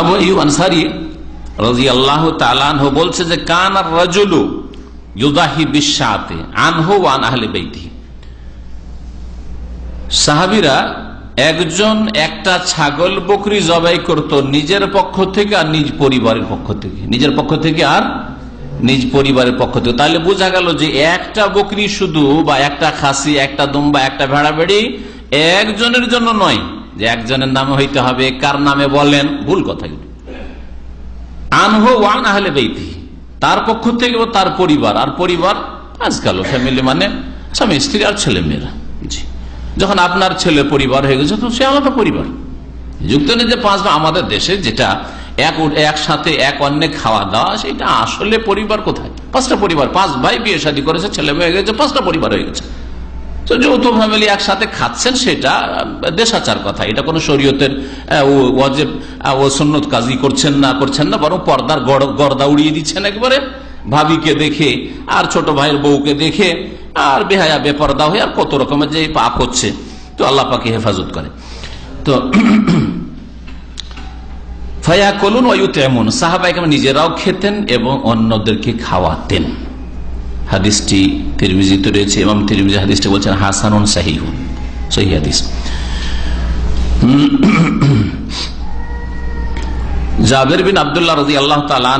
Abu you Ansari রাজি আল্লাহ তালানহ বলছে যে, কান আর রাজুলু ইউদাহি বিশ্বাতে আনহু আন আহলে বেইতি সাহাবিরা একজন একটা ছাগল বকরি জবাই করত নিজের পক্ষ থেকে আর নিজ পরিবারের পক্ষ থেকে। নিজের পক্ষ থেকে আর নিজ পরিবারের পক্ষ থেকে। তাহলে বোঝা গেল যে একটা বকরি শুধু বা একটা খাসি, একটা দুম্বা, একটা ভেড়া ভেড়ি একজনের জন্য নয়। যে একজনের নামে হইতে হবে, কার নামে বলেন, ভুল কথা আনহো ওয়ান আহলে তার পক্ষ থেকে তার পরিবার। আর পরিবার আজকাল ফ্যামিলি মানে স্বামী, স্ত্রী আর ছেলে মেয়েরা যখন আপনার ছেলে পরিবার হয়ে গেছে তো সে আলাদা পরিবার। যুক্ত নেই যে পাঁচ আমাদের দেশে যেটা এক একসাথে এক অন্যে খাওয়া দাওয়া, সেটা আসলে পরিবার কোথায়? পাঁচটা পরিবার। পাঁচ ভাই বিয়ে শাদী করেছে, ছেলে মেয়ে হয়ে গেছে, পাঁচটা পরিবার হয়ে গেছে। তো যৌথ ফ্যামিলি একসাথে খাচ্ছেন সেটা দেশাচার কথা। এটা কোনো শরীয়তের ও সন্ন্যত কাজই করছেন না করছেন না, বরং পর্দার গর্দা উড়িয়ে দিচ্ছেন একবারে। ভাবিকে দেখে, আর ছোট ভাইয়ের বউকে দেখে, আর বেহায়া, বেপর্দা হয়ে আর কত রকমের যে পাপ হচ্ছে, তো আল্লাহ পাকে হেফাজত করে। তো ফায়া কলুন ওয়ুত এমন সাহাবাইকে নিজেরাও খেতেন এবং অন্যদেরকে খাওয়াতেন। হাদিসটি তিরমিজিতে রয়েছে এবং তিরমিজি হাদিসটি বলছেন, হাসানুন সাহিহুন, সহি হাদিস। জাবের বিন আবদুল্লাহ রাজি আল্লাহ তালা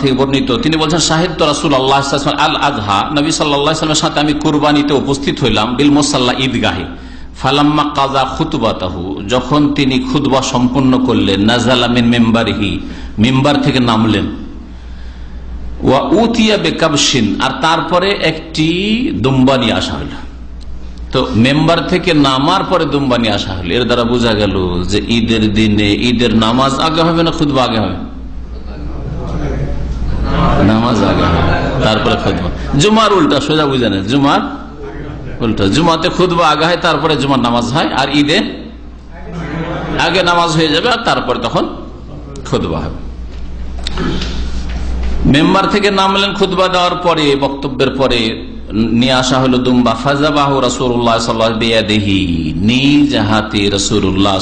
থেকে বর্ণিত, তিনি বলছেন সাহিত্য রাসুল আল্লাহ আল আজহা নবী সাল্লামের সাথে আমি কুরবানিতে উপস্থিত হইলাম, বিল মোসাল্লাহ ঈদগাহে। ফালাম্মা কাজা খুতবাতাহু, যখন তিনি খুতবা সম্পন্ন করলেন নাজালামিন মেম্বারহি, মেম্বার থেকে নামলেন। ওয়া আর তারপরে একটি দুম্বা নিয়ে আসা হইল। তো মেম্বার থেকে নামার পরে দুম্বা নিয়ে আসা হলো এর দ্বারা বোঝা গেল যে ঈদের দিনে ঈদের নামাজ আগে হবে না খুদবা আগে হবে? নামাজ আগে হবে। তারপরে খুদবা জুমার উল্টা, সোজা বুঝে না জুমার উল্টা। জুমাতে খুদবা আগে হয়, তারপরে জুমার নামাজ হয়, আর ঈদে আগে নামাজ হয়ে যাবে, আর তারপরে তখন খুদবা হবে। মেম্বার থেকে নামলেন খুদবা দেওয়ার পরে, বক্তব্যের পরে নিয়ে আসা হলো দুম্বা ফাজাবাহ রসুল্লাহ সাল্লাহি নিজ হাতে রসুল্লাহ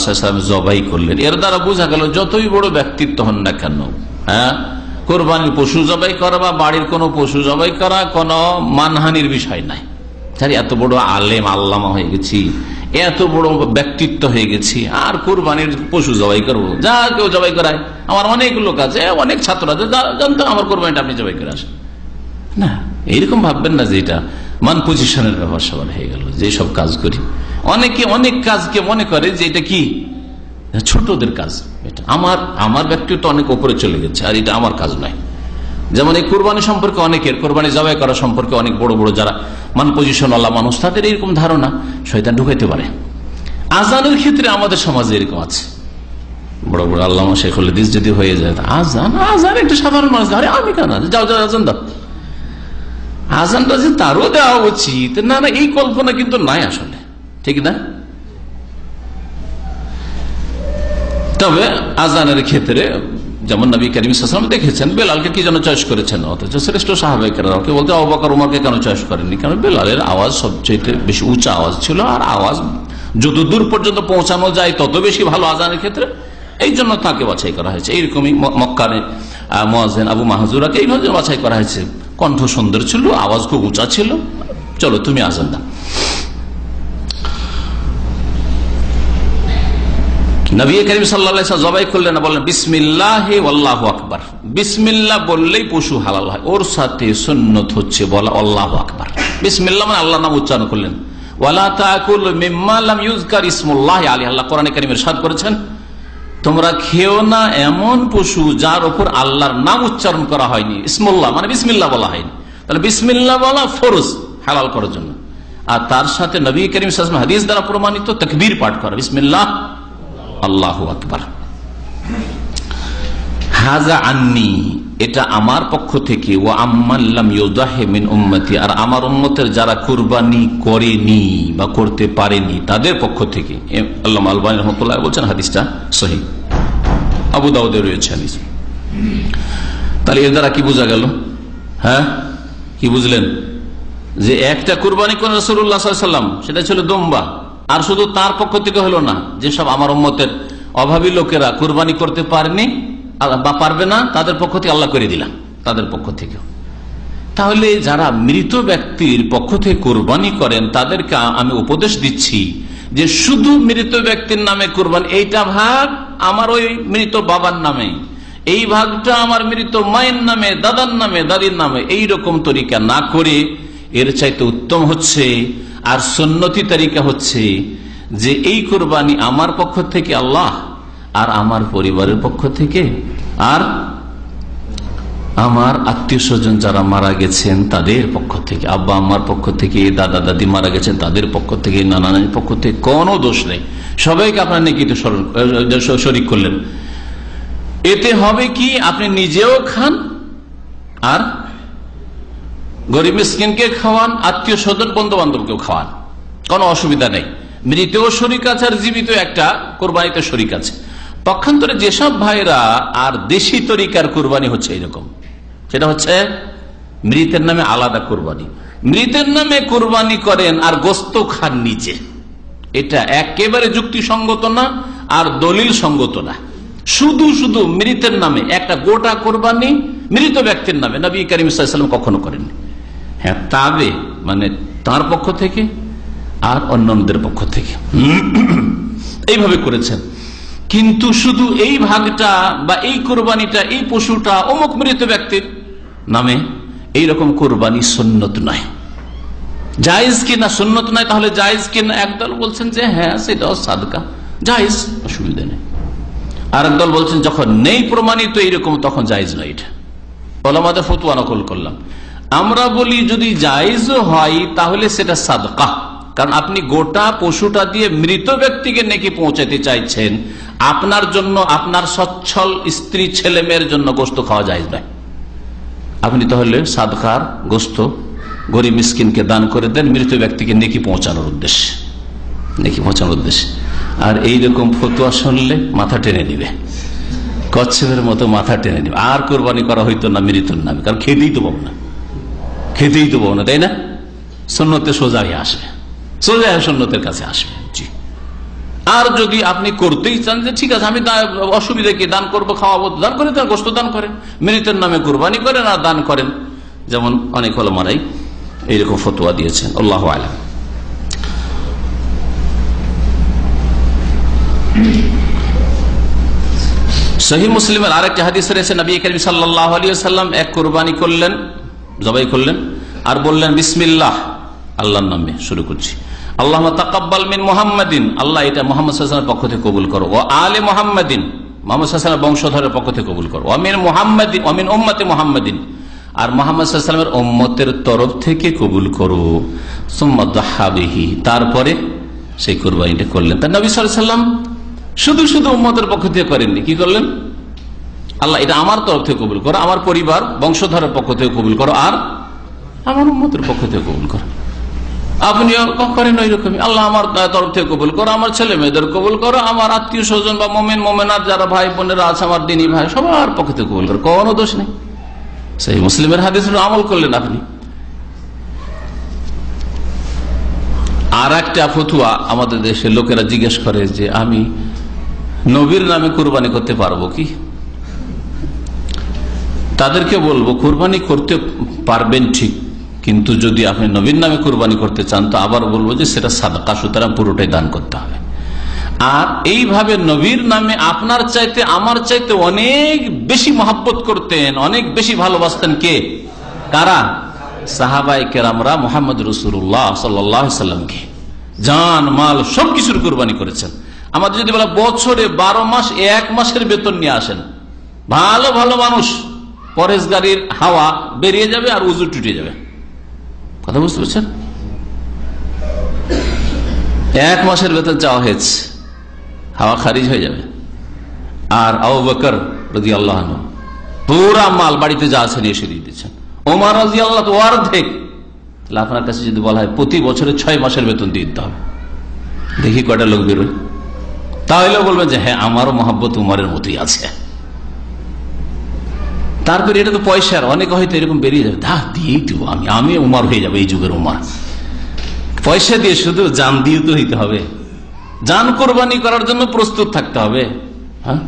জবাই করলেন। এর দ্বারা বোঝা গেল যতই বড় ব্যক্তিত্ব হন না কেন হ্যাঁ? কোরবানির পশু জবাই করা বা বাড়ির কোনো পশু জবাই করা কোনো মানহানির বিষয় নাই। এত বড় আলেম, আল্লামা হয়ে গেছি। এত বড় ব্যক্তিত্ব হয়ে গেছি, আর কোরবানির পশু জবাই করব। যা কেউ জবাই করায়। আমার অনেক লোক আছে, অনেক ছাত্র আছে জানতো আমার কোরবানিটা আপনি জবাই করে আসেন। না, এইরকম ভাববেন না যে এটা মান পজিশনের ব্যাপার সবার হয়ে গেল, যে সব কাজ করি। অনেকে অনেক কাজকে মনে করে যে এটা কি? ছোটদের কাজ। এটা আমার আমার ব্যক্তিত্ব অনেক উপরে চলে গেছে, আর এটা আমার কাজ নয়। যেমন এই কোরবানি সম্পর্কে অনেকের, কোরবানি জবাই করা সম্পর্কে অনেক বড় বড় যারা মান পজিশন আল্লাহ মানুষ তাদের এরকম ধারণা শয়তান ঢুকাইতে পারে। আজানের ক্ষেত্রে আমাদের সমাজে এরকম আছে। বড় বড় আল্লাহ শেখুল দিস যদি হয়ে যায় আজান আজান একটা সাধারণ মানুষ, আরে আমি কেন? যাও যাও, আজান দাও। আজানটা যে তারও দেওয়া উচিত, না না, এই কল্পনা কিন্তু নাই আসলে। ঠিক না? তবে আজানের ক্ষেত্রে যেমন নবী করিম সালাম দেখেছেন, বেলালকে কি যেন চয়েস করেছেন? অথচ শ্রেষ্ঠ সাহাবেকেরা বলতে অবাকর উমারকে কেন চয়েস করেননি? কারণ বেলালের আওয়াজ সবচেয়ে বেশি উঁচা আওয়াজ ছিল, আর আওয়াজ যত দূর পর্যন্ত পৌঁছানো যায়, তত বেশি ভালো আজানের ক্ষেত্রে এই জন্য তাকে বাছাই করা হয়েছে। এইরকমই মক্কারে মহাজেন আবু মাহাজুরাকে এইভাবে বাছাই করা হয়েছে। কণ্ঠ সুন্দর ছিল, আওয়াজ খুব উঁচা ছিল। চলো তুমি আজান দাও নবী করিম সাল্লা জবাই করলেন বললেন, বিসমিল্লাহ আল্লাহ আকবর। বিসমিল্লা বললেই পশু হালাল হয়। ওর সাথে সুন্নত হচ্ছে বলা আল্লাহ আকবর। বিসমিল্লা মানে আল্লাহ নাম উচ্চারণ করলেন। তোমরা খেও না এমন পশু যার উপর আল্লাহর নাম উচ্চারণ করা হয়নি। ইসমুল্লাহ মানে বিসমিল্লা বলা হয়নি। তাহলে বিসমিল্লা বলা ফরজ, হালাল করার জন্য। আর তার সাথে নবী করিম হাদিস দ্বারা প্রমাণিত, তকবীর পাঠ করা। বিসমিল্লাহ আল্লাহ আকবর। হাজা আন্নি, এটা আমার পক্ষ থেকে ও আর আমার উম্মতের যারা করেনি বা করতে পারেনি, তাদের পক্ষ থেকে। আল্লাহ আলবানী রহমতুল্লাহ বলছেন হাদিসটা সহি। আবু রয়েছে হাদিস। তাহলে এর দ্বারা কি বোঝা গেল? হ্যাঁ? কি বুঝলেন? যে একটা কুরবানি কোন রসুল্লাহ সাল্লাম সেটা ছিল দোম্বা। আর শুধু তার পক্ষ থেকে হলো না, যেসব আমার উম্মতের অভাবী লোকেরা কোরবানি করতে পারেনি বা পারবে না, তাদের পক্ষ থেকে আল্লাহ করে দিলাম, তাদের পক্ষ থেকেও। তাহলে যারা মৃত ব্যক্তির পক্ষ থেকে কোরবানি করেন, তাদেরকে আমি উপদেশ দিচ্ছি যে শুধু মৃত ব্যক্তির নামে কোরবানি, এইটা ভাগ আমার ওই মৃত বাবার নামে, এই ভাগটা আমার মৃত মায়ের নামে, দাদার নামে, দাদির নামে এই রকম তরিকা না করে এর চাইতে উত্তম হচ্ছে আর সন্নতি তালিকা হচ্ছে যে এই কোরবানি আমার পক্ষ থেকে আল্লাহ আর আমার পরিবারের পক্ষ থেকে আর আমার আত্মীয় স্বজন যারা মারা গেছেন তাদের পক্ষ থেকে, আব্বা আমার পক্ষ থেকে, দাদা দাদি মারা গেছেন তাদের পক্ষ থেকে, নানা নানির পক্ষ থেকে, কোনো দোষ নেই। সবাইকে আপনার নেকিতে শরিক করলেন। এতে হবে কি? আপনি নিজেও খান আর গরিব স্কিনকে খাওয়ান, আত্মীয় স্বজন বন্ধু বান্ধবকেও খাওয়ান। কোনো অসুবিধা নেই। মৃতেও শরিক আছে আর জীবিত একটা কোরবানিতে শরিক আছে। পক্ষান্তরে যেসব ভাইরা আর দেশি তরিকার কোরবানি হচ্ছে এরকম। সেটা হচ্ছে মৃতের নামে আলাদা কোরবানি। মৃতের নামে কোরবানি করেন আর গোস্ত খান নিচে। এটা একেবারে যুক্তিসঙ্গত না আর দলিল সঙ্গত না। শুধু শুধু মৃতের নামে একটা গোটা কোরবানি মৃত ব্যক্তির নামে নবী করিম কখনো করেননি। হ্যাঁ তবে মানে তার পক্ষ থেকে আর অন্যদের পক্ষ থেকে। এইভাবে করেছেন। কিন্তু শুধু এই ভাগটা বা এই কোরবানিটা, এই পশুটা অমুক মৃত ব্যক্তির নামে এইরকম কোরবানি সন্ন্যত নয়। জায়জ কিনা সন্ন্যত নয়? তাহলে জায়জ কিনা একদল বলছেন যে হ্যাঁ সেটাও সাদকা। জায়জ, অসুবিধা নেই। আর একদল বলছেন, যখন নেই প্রমাণিত এইরকম, তখন জায়জ নয় এটা। আমাদের ফতুয়া নকল করলাম। আমরা বলি যদি জায়জ হয়, তাহলে সেটা সাদকা। কারণ আপনি গোটা পশুটা দিয়ে মৃত ব্যক্তিকে নেকি পৌঁছাতে চাইছেন, আপনার জন্য আপনার সচ্ছল স্ত্রী ছেলে মেয়ের জন্য গোস্ত খাওয়া যায় না আপনি তাহলে সাদকার গোস্ত গরিব মিসকিনকে দান করে দেন, মৃত ব্যক্তিকে নেকি পৌঁছানোর উদ্দেশ্যে। নেকি পৌঁছানোর উদ্দেশ্যে। আর এইরকম ফতুয়া শুনলে মাথা টেনে নিবে। কচ্ছপের মতো মাথা টেনে নিবে। আর কোরবানি করা হইতো না মৃত্যুর নামে, কারণ খেতেই তো না। খেতেই পাবো না, তাই না? সন্ন্যতে সোজা হয়ে আসবে। সোজা সন্ন্যতের কাছে আসবে। জি। আর যদি আপনি করতেই চান যে ঠিক আছে, আমি অসুবিধা কি, দান করব, খাওয়াবো, দান করে তার গোস্ত দান করেন। মৃতের নামে কোরবানি করেন আর দান করেন। যেমন অনেক হলো মারাই এইরকম ফতোয়া দিয়েছেন। আল্লাহ আলম। সহি মুসলিমের আরেকটা হাদিস রয়েছে, নবী করিম সাল্লাহ আলী সাল্লাম এক কোরবানি করলেন। জবাই করলেন আর বললেন, বিসমিল্লাহ, আল্লাহর নামে শুরু করছি। আল্লাহ তাকাব্বাল মিন মোহাম্মদিন, আল্লাহ এটা মোহাম্মদ হাসানের পক্ষ থেকে কবুল করো। ও আলে মোহাম্মদিন, মোহাম্মদ হাসানের বংশধরের পক্ষ থেকে কবুল করো। অমিন মোহাম্মদিন অমিন ওম্মতে মোহাম্মদিন, আর মোহাম্মদ ওম্মতের তরফ থেকে কবুল করো। সোম্মাদি তারপরে সেই কোরবানিটা করলেন। তার নবী সাল্লাম শুধু শুধু উম্মতের পক্ষ থেকে করেননি। কি করলেন? আল্লাহ, এটা আমার তরফ থেকে কবুল করো, আমার পরিবার, বংশধরের পক্ষ থেকে কবুল করো, আর আমার উম্মতের পক্ষ থেকে কবুল করো। আপনিও করেন ওই রকমই। আল্লাহ আমার তরফ থেকে কবুল করো, আমার ছেলে মেয়েদের কবুল করো, আমার আত্মীয় স্বজন বা মোমেন মোমেনার যারা ভাই বোনেরা আছে, আমার দিনী ভাই, সবার পক্ষ থেকে কবুল করো, কোনো দোষ নেই। সেই মুসলিমের হাদিস আমল করলেন আপনি। আর একটা ফতুয়া আমাদের দেশের লোকেরা জিজ্ঞেস করে যে, আমি নবীর নামে কোরবানি করতে পারব কি? তাদেরকে বলব, কোরবানি করতে পারবেন ঠিক, কিন্তু যদি আপনি নবীন নামে কোরবানি করতে চান, তো আবার বলব যে সেটা সাদকা, সুতরাং পুরোটাই দান করতে হবে। আর এইভাবে নবীর নামে আপনার চাইতে, আমার চাইতে অনেক বেশি মহাব্বত করতেন, অনেক বেশি ভালোবাসতেন কে? কারা? সাহাবাই কেরামরা মোহাম্মদ রসুল্লাহ সাল্লামকে জান, মাল, সবকিছুর কোরবানি করেছেন। আমাদের যদি বলা বছরে বারো মাস, এক মাসের বেতন নিয়ে আসেন, ভালো ভালো মানুষ। পরেশ গাড়ির হাওয়া বেরিয়ে যাবে আর উজু টুটে যাবে। কথা বুঝতে পারছেন? এক মাসের বেতন চাওয়া হয়েছে, হাওয়া খারিজ হয়ে যাবে। আর আউ বকর রাজি আল্লাহ পুরা মাল বাড়িতে যা আছে এসে দিয়ে দিচ্ছেন ওমার রাজি আল্লাহ তো অর্ধেক। তাহলে আপনার কাছে যদি বলা হয় প্রতি বছরে ছয় মাসের বেতন দিয়ে দিতে হবে। দেখি কয়টা লোক বেরোয়। তাহলেও বলবেন যে হ্যাঁ আমারও মহাব্বত উমারের মতোই আছে। তারপরে এটা তো পয়সার, অনেকে হয়তো এরকম বেরিয়ে যাবে দা দিয়েই দেবো আমি আমি উমার হয়ে যাব এই যুগের উমার। পয়সা দিয়ে শুধু জান দিয়ে তো হইতে হবে। যান কোরবানি করার জন্য প্রস্তুত থাকতে হবে হ্যাঁ?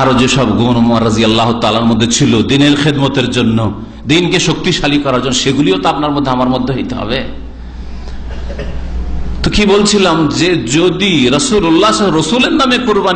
আরও যেসব গুণ রাজি আল্লাহ তালার মধ্যে ছিল, দিনের খেদমতের জন্য, দিনকে শক্তিশালী করার জন্য, সেগুলিও তো আপনার মধ্যে, আমার মধ্যে হইতে হবে। তো কি বলছিলাম যে যদি রসুল উল্লাহ রসুলের নামে কোরবানি